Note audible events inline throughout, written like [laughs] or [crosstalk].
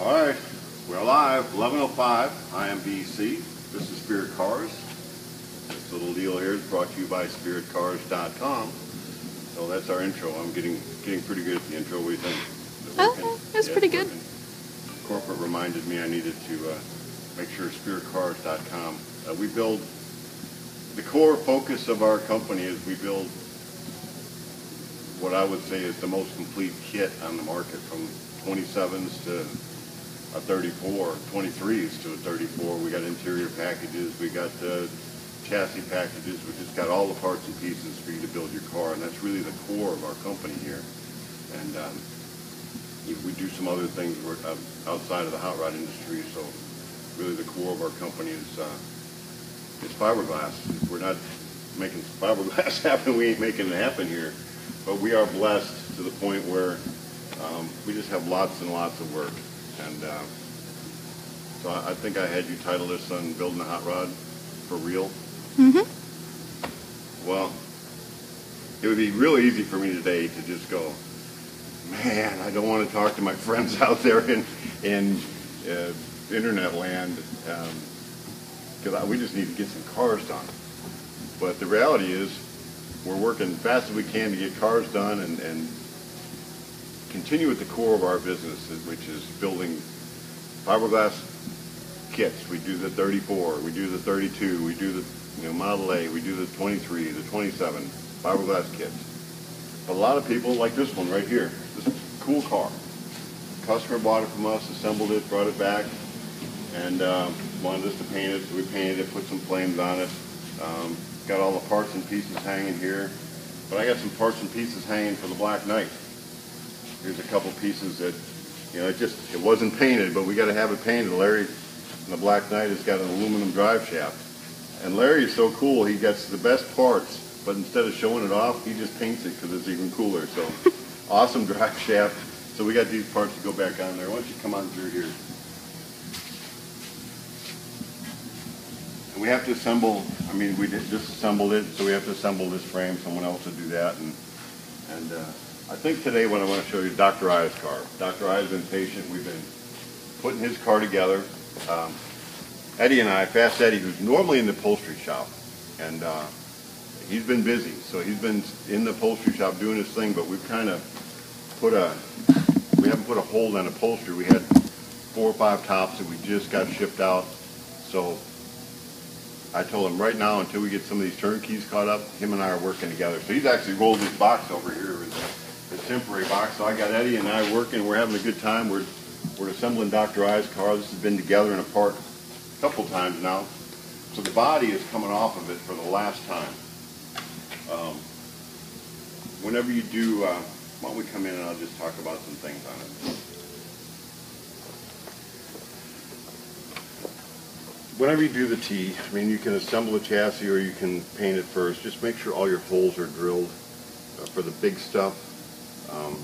All right, we're live, 11:05, IMBC. This is Spirit Cars. This little deal here is brought to you by SpiritCars.com. So that's our intro. I'm getting getting pretty good at the intro. What do you think? It Oh, that's Yeah, pretty good. Corporate reminded me I needed to uh, make sure SpiritCars.com. Uh, we build the core focus of our company is we build what I would say is the most complete kit on the market from 27s to a 34, 23s to a 34. We got interior packages, we got chassis packages, we just got all the parts and pieces for you to build your car, and that's really the core of our company here. And um, we do some other things we're, uh, outside of the hot rod industry, so really the core of our company is uh, is fiberglass. We're not making fiberglass [laughs] happen. We ain't making it happen here, but we are blessed to the point where um, we just have lots and lots of work. And uh, so I, I think I had you title this on building a hot rod for real. Mm-hmm. Well, it would be real easy for me today to just go, man, I don't want to talk to my [laughs] friends out there in in uh, internet land because we just need to get some cars done. But the reality is, we're working fast as we can to get cars done and, and continue at the core of our business, which is building fiberglass kits. We do the 34, we do the 32, we do the you know, Model A, we do the 23, the 27 fiberglass kits. But a lot of people like this one right here. This cool car. Customer bought it from us, assembled it, brought it back, and um, wanted us to paint it. So we painted it, put some flames on it. Um, got all the parts and pieces hanging here. But I got some parts and pieces hanging for the Black Knight. Here's a couple pieces that, you know, it just, it wasn't painted, but we got to have it painted. Larry in the Black Knight has got an aluminum drive shaft. And Larry is so cool, he gets the best parts, but instead of showing it off, he just paints it because it's even cooler. So [laughs] awesome drive shaft. So we got these parts to go back on there. Why don't you come on through here? And we have to assemble, I mean, we disassembled it, so we have to assemble this frame. Someone else will do that. And, and uh, I think today what I want to show you is Dr. I's car. Dr. I has been patient. We've been putting his car together. Um, Eddie and I, Fast Eddie, who's normally in the upholstery shop, and uh, he's been busy, so he's been in the upholstery shop doing his thing. But we've kind of put a, we haven't put a hold on upholstery. We had four or five tops that we just got shipped out. So I told him right now, until we get some of these turnkeys caught up, him and I are working together. So he's actually rolled this box over here, the temporary box. So I got Eddie and I working. We're having a good time. We're we're assembling Dr. I's car. This has been together and apart a couple times now. So the body is coming off of it for the last time. Um, whenever you do, uh, why don't we come in and I'll just talk about some things on it. Whenever you do the T, I mean, you can assemble the chassis or you can paint it first. Just make sure all your holes are drilled uh, for the big stuff. Um,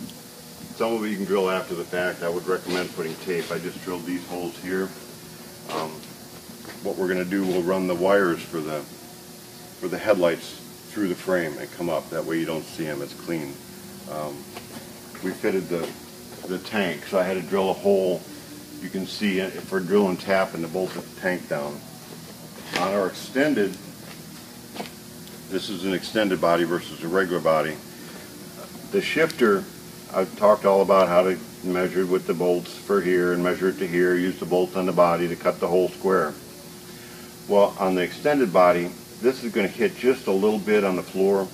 some of it you can drill after the fact. I would recommend putting tape. I just drilled these holes here. Um, what we're going to do, we'll run the wires for the for the headlights through the frame and come up. That way you don't see them. It's clean. Um, we fitted the the tank, so I had to drill a hole. You can see for drill and tap and to bolt the tank down. On our extended, this is an extended body versus a regular body. The shifter, I've talked all about how to measure it with the bolts for here and measure it to here, use the bolts on the body to cut the whole square. Well, on the extended body, this is going to hit just a little bit on the floor,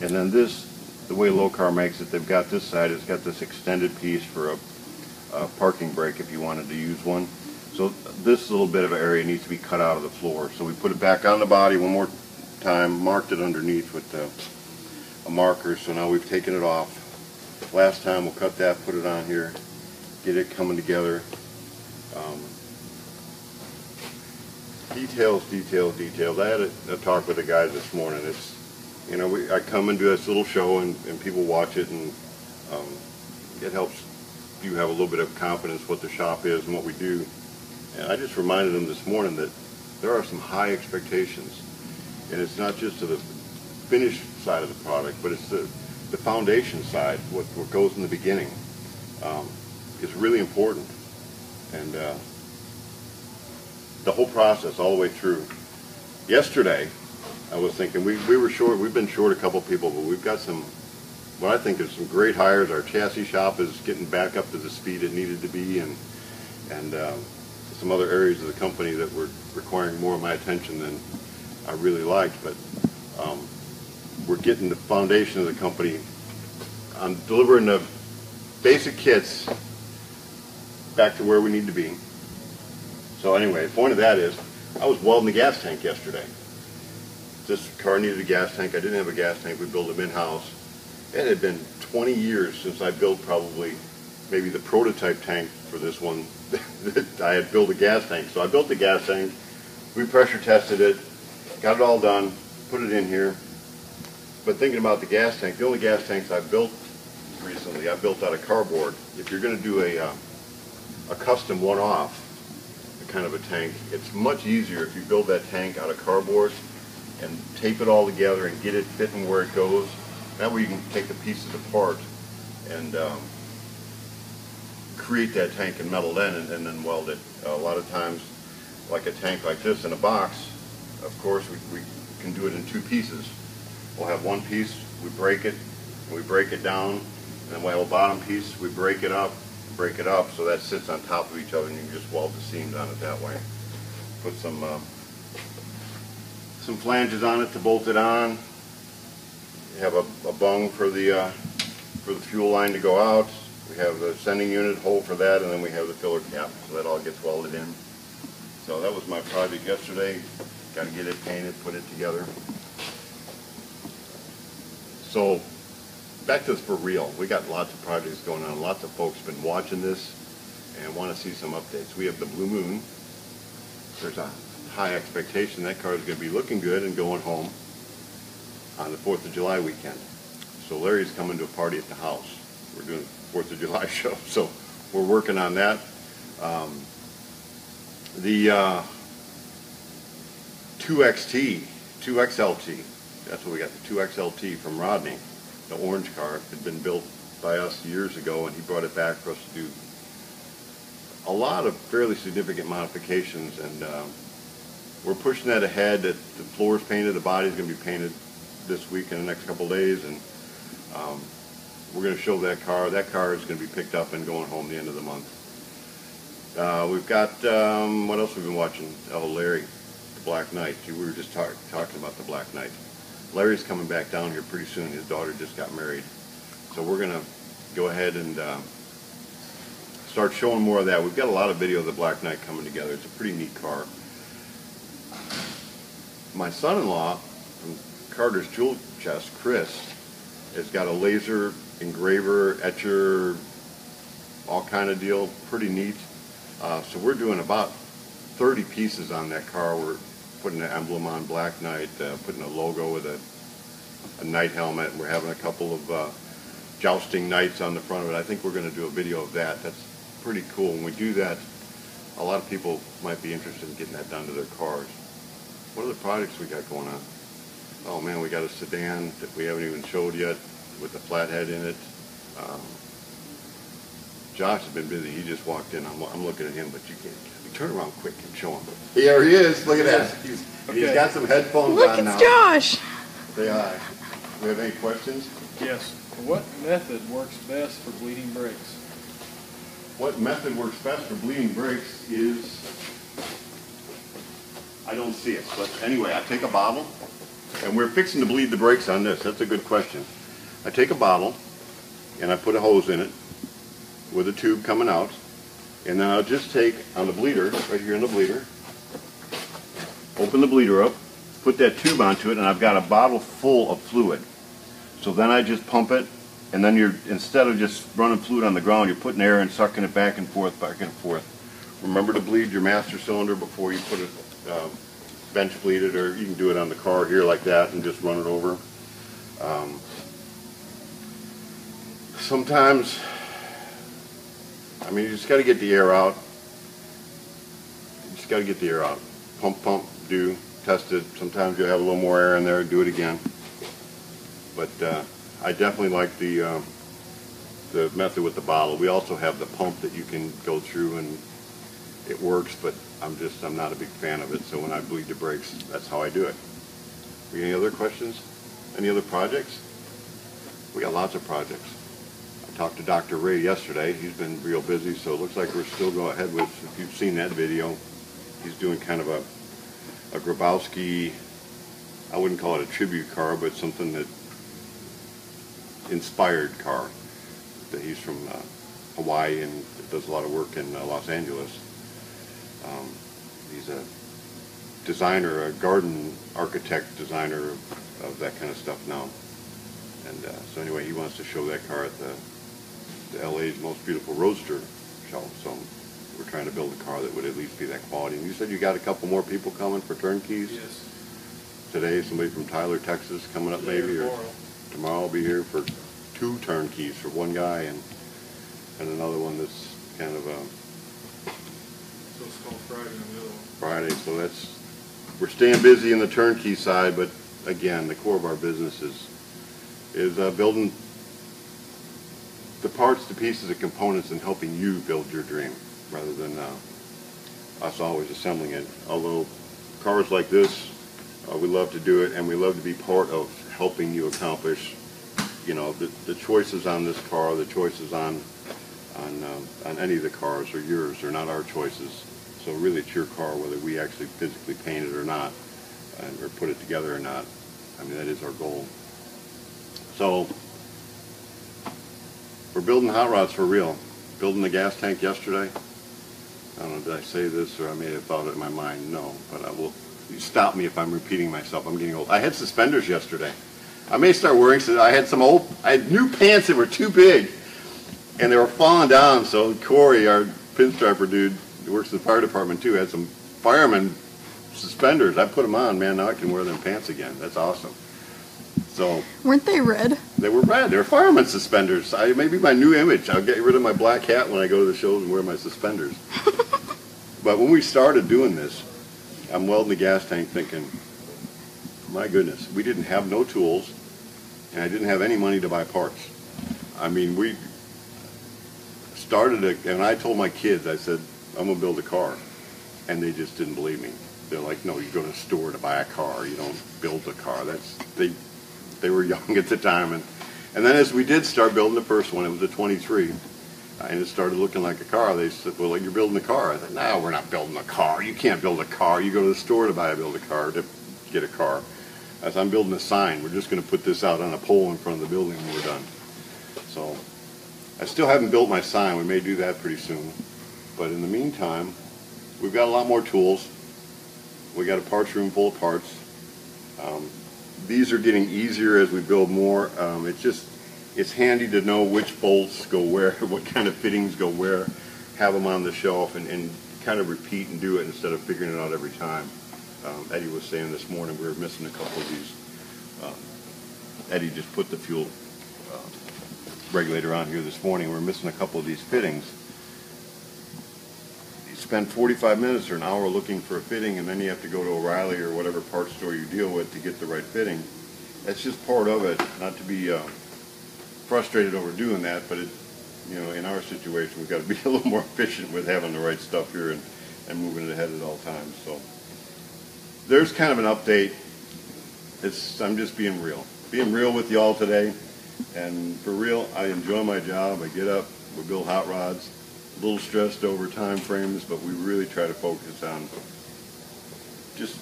and then this, the way Lokar makes it, they've got this side, it's got this extended piece for a, a parking brake if you wanted to use one. So this little bit of area needs to be cut out of the floor. So we put it back on the body one more time, marked it underneath with the, a marker, so now we've taken it off. Last time we'll cut that, put it on here, get it coming together. Um, details, details, details. I had a, a talk with the guys this morning. It's, you know, we, I come and do this little show and, and people watch it and um, it helps you have a little bit of confidence what the shop is and what we do. And I just reminded them this morning that there are some high expectations. And it's not just to the finished side of the product, but it's the, the foundation side, what, what goes in the beginning, um, is really important. And uh, the whole process, all the way through. Yesterday, I was thinking we, we were short. We've been short a couple people, but we've got some. What I think is some great hires. Our chassis shop is getting back up to the speed it needed to be, and and um, some other areas of the company that were requiring more of my attention than I really liked. But um, we're getting the foundation of the company I'm delivering the basic kits back to where we need to be. So anyway, the point of that is, I was welding the gas tank yesterday. This car needed a gas tank. I didn't have a gas tank. We built them in-house. It had been 20 years since I built probably maybe the prototype tank for this one. [laughs] That I had built a gas tank. So I built the gas tank. We pressure tested it, got it all done, put it in here. But thinking about the gas tank, the only gas tanks I've built recently, I built out of cardboard. If you're going to do a, uh, a custom one-off kind of a tank, it's much easier if you build that tank out of cardboard and tape it all together and get it fitting where it goes. That way you can take the pieces apart and um, create that tank in metal then and, and then weld it. A lot of times, like a tank like this in a box, of course we, we can do it in two pieces. We'll have one piece, we break it, we break it down, and then we'll have a bottom piece, we break it up, break it up so that sits on top of each other and you can just weld the seams on it that way. Put some uh, some flanges on it to bolt it on. Have a, a bung for the uh, for the fuel line to go out. We have the sending unit hole for that, and then we have the filler cap, so that all gets welded in. So that was my project yesterday. Got to get it painted, put it together. So back to this for real. We got lots of projects going on. Lots of folks been watching this and want to see some updates. We have the Blue Moon. There's a high expectation that car is going to be looking good and going home on the 4th of July weekend. So Larry's coming to a party at the house. We're doing a 4th of July [laughs] show, so we're working on that. Um, the uh, 2XT, 2XLT, that's what we got, the 2XLT from Rodney the orange car had been built by us years ago, and he brought it back for us to do a lot of fairly significant modifications, and um, we're pushing that ahead. That the floor's painted, the body's going to be painted this week in the next couple days, and um, we're going to show that car. That car is going to be picked up and going home the end of the month. Uh, we've got um, what else we've been watching? Oh, Larry, the Black Knight. We were just talk, talking about the Black Knight. Larry's coming back down here pretty soon. His daughter just got married. So we're going to go ahead and uh, start showing more of that. We've got a lot of video of the Black Knight coming together. It's a pretty neat car. My son-in-law from Carter's Jewel Chest, Chris, has got a laser engraver, etcher, all kind of deal. Pretty neat. Uh, so we're doing about 30 pieces on that car. We're putting an emblem on Black Knight, uh, putting a logo with a, a knight helmet. We're having a couple of uh, jousting knights on the front of it. I think we're going to do a video of that. That's pretty cool. When we do that, a lot of people might be interested in getting that done to their cars. What other projects we got going on? Oh man, we got a sedan that we haven't even showed yet with a flathead in it. Um, Josh has been busy. He just walked in. I'm, I'm looking at him, but you can't. Turn around quick and show him. Here he is. Look at that. He's, okay. he's got some headphones Look, on it's now. Josh. Say hi. Uh, do we have any questions? Yes. What method works best for bleeding brakes? What method works best for bleeding brakes is, I don't see it, but anyway, I take a bottle, and we're fixing to bleed the brakes on this. That's a good question. I take a bottle, and I put a hose in it with a tube coming out, and then I'll just take on the bleeder, right here in the bleeder, open the bleeder up, put that tube onto it, and I've got a bottle full of fluid. So then I just pump it, and then you're, instead of just running fluid on the ground, you're putting air and sucking it back and forth, back and forth. Remember to bleed your master cylinder before you put it, uh, bench bleed it, or you can do it on the car here like that and just run it over. Um, sometimes I mean, you just got to get the air out. You just got to get the air out. Pump, pump, do, test it. Sometimes you'll have a little more air in there, do it again. But uh, I definitely like the uh, the method with the bottle. We also have the pump that you can go through and it works, but I'm just, I'm not a big fan of it, so when I bleed the brakes, that's how I do it. Any other questions? Any other projects? We got lots of projects. Talked to Dr. Ray yesterday. He's been real busy, so it looks like we're still going ahead with, if you've seen that video, he's doing kind of a, a Grabowski, I wouldn't call it a tribute car, but something that inspired car. That he's from uh, Hawaii and does a lot of work in uh, Los Angeles. Um, he's a designer, a garden architect designer of, of that kind of stuff now. And uh, so anyway, he wants to show that car at the, LA's most beautiful roadster show. So we're trying to build a car that would at least be that quality. And you said you got a couple more people coming for turnkeys Yes. today. Somebody from Tyler, Texas, coming up maybe, or Tomorrow. tomorrow will be here for two turnkeys for one guy, and and another one that's kind of a So it's called Friday on the other one. Friday. So that's we're staying busy in the turnkey side, but again, the core of our business is is uh, building the parts, the pieces, the components, and helping you build your dream rather than uh, us always assembling it. Although cars like this, uh, we love to do it, and we love to be part of helping you accomplish. You know, the, the choices on this car, the choices on on uh, on any of the cars are yours. They're not our choices. So really, it's your car, whether we actually physically paint it or not, and, or put it together or not. I mean, that is our goal. So we're building hot rods for real. Building the gas tank yesterday. I don't know, did I say this or I may have thought it in my mind? No, but I will. You stop me if I'm repeating myself. I'm getting old. I had suspenders yesterday. I may start wearing. I had some old. I had new pants that were too big, and they were falling down. So Corey, our pinstriper dude, who works in the fire department too, had some fireman suspenders. I put them on. Man, now I can wear them pants again. That's awesome. So Weren't they red? they were red. They were fireman suspenders. I maybe my new image. I'll get rid of my black hat when I go to the shows and wear my suspenders. [laughs] but when we started doing this, I'm welding the gas tank thinking, my goodness, we didn't have no tools, and I didn't have any money to buy parts. I mean, we started it, and I told my kids, I said, I'm gonna build a car, and they just didn't believe me. They're like, no, you go to a store to buy a car. You don't build a car. That's they they were [laughs] young at the time, and and then as we did start building the first one, it was a 23, and it started looking like a car. They said, "Well, you're building a car." I said, "No, we're not building a car. You can't build a car. You go to the store to buy a build a car to get a car." I said, "I'm building a sign. We're just going to put this out on a pole in front of the building when we're done." So, I still haven't built my sign. We may do that pretty soon, but in the meantime, we've got a lot more tools. We got a parts room full of parts. Um, these are getting easier as we build more. Um, it's just, it's handy to know which bolts go where, [laughs] what kind of fittings go where, have them on the shelf and, and kind of repeat and do it instead of figuring it out every time. Um, Eddie was saying this morning we were missing a couple of these. Uh, Eddie just put the fuel uh, regulator on here this morning. We're missing a couple of these fittings. Spend 45 minutes or an hour looking for a fitting, and then you have to go to O'Reilly or whatever parts store you deal with to get the right fitting. That's just part of it. Not to be uh, frustrated over doing that, but it, you know, in our situation, we've got to be [laughs] a little more efficient with having the right stuff here and, and moving it ahead at all times. So there's kind of an update. It's I'm just being real, being real with y'all today, and for real, I enjoy my job. I get up, we build hot rods. A little stressed over time frames, but we really try to focus on just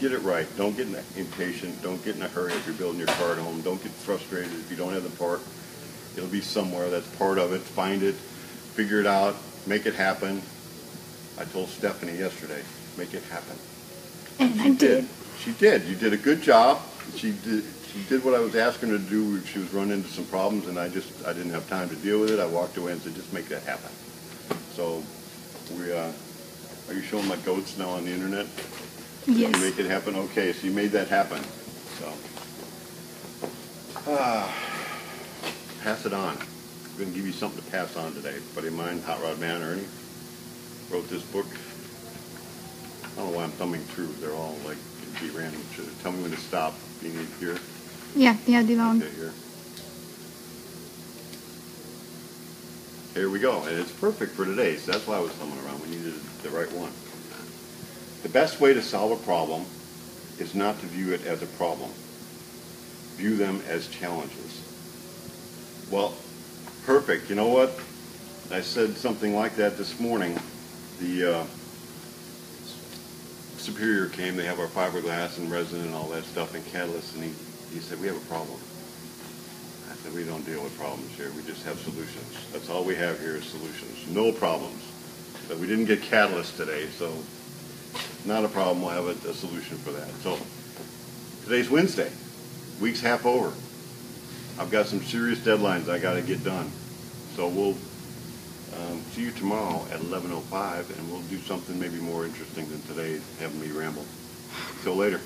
get it right. Don't get impatient. Don't get in a hurry if you're building your car at home. Don't get frustrated if you don't have the part. It'll be somewhere. That's part of it. Find it, figure it out, make it happen. I told Stephanie yesterday, make it happen. And I She did. She did. You did a good job. She did. She did what I was asking her to do. She was running into some problems, and I just I didn't have time to deal with it. I walked away and said, just make that happen. So, we uh, are you showing my goats now on the internet? You Yes. make it happen. Okay, so you made that happen. So, ah, pass it on. I'm going to give you something to pass on today. Buddy of mine, Hot Rod Man Ernie, wrote this book. I don't know why I'm thumbing through. They're all like be random. Tell me when to stop? You need here. Yeah, yeah, det var Okay, here. Here we go, and it's perfect for today, so that's why I was coming around, we needed the right one. The best way to solve a problem is not to view it as a problem. View them as challenges. Well, perfect, you know what? I said something like that this morning. The uh, Superior came, they have our fiberglass and resin and all that stuff and catalyst, and he, he said, we have a problem. Said, we don't deal with problems here, we just have solutions. That's all we have here is solutions, no problems. But we didn't get catalyst today, so not a problem, we'll have a, a solution for that. So, today's Wednesday, week's half over. I've got some serious deadlines I gotta get done. So we'll, um, see you tomorrow at eleven oh five, and we'll do something maybe more interesting than today, having me ramble. Till later.